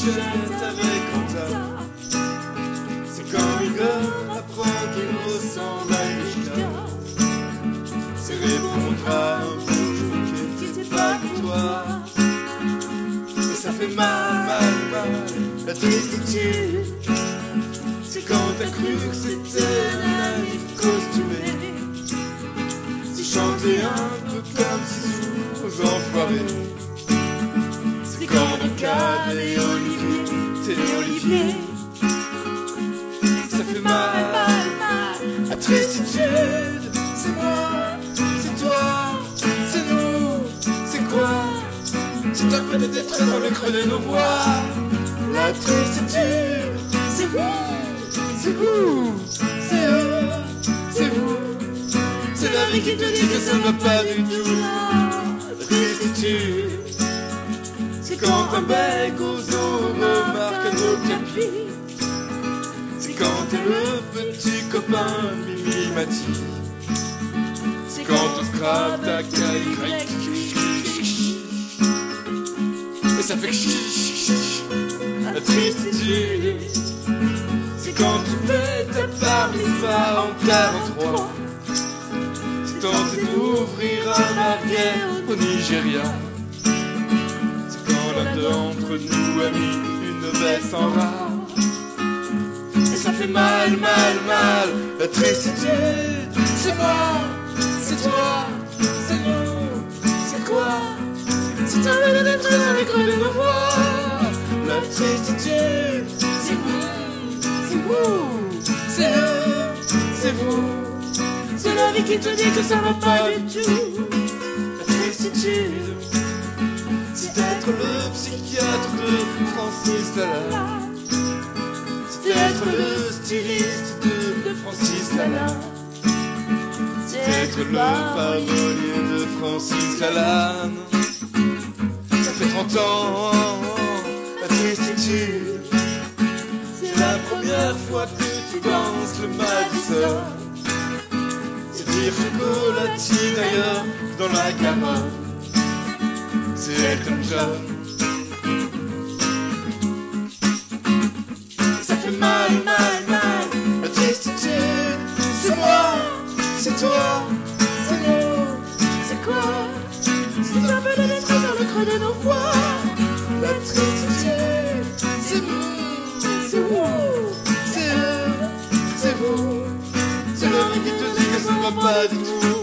C'est quand Igor apprend qu'il ressemble à Erika. C'est répondrable que j'étais pas que toi. Et ça fait mal, mal, mal, la tristitude. C'est quand t'as cru que c'était la vie costumée. C'est chanter un peu comme si aux enfoirés. C'est quand le cadre C'est toi qui d'être dans le creux de nos voix. La tristitude, c'est vous, c'est vous, c'est eux, c'est vous. C'est la vie qui te dit que ça ne va pas du tout. La tristitude, c'est quand un bec aux os remarque nos capis. C'est quand t'es le petit copain de Mimi Mati. C'est quand on scrape ta caille Et ça fait chiche La tristitude C'est quand tu fais ta part pas en 43 C'est tenter d'ouvrir un arrière au Nigeria. C'est quand l'un d'entre nous a mis une veste en rare. Et ça fait mal, mal, mal La tristitude C'est moi c'est toi, c'est Les creux de voix. La tristitude, c'est vous, c'est vous, c'est eux, c'est vous. C'est la vie qui te dit que ça va pas du tout. La tristitude, c'est être le psychiatre de Francis Lalanne. C'est être le styliste de Francis Lalanne. C'est être le parolier de Francis Lalanne. Ça fait 30 ans, la tristitude. C'est la première fois que tu danses le Madison. C'est dire chocolatine d'ailleurs dans la carotte. C'est Elton John. Ça fait mal, le c'est vous, c'est vous, c'est eux, c'est vous. C'est l'homme qui te dit que ça ne va pas du tout.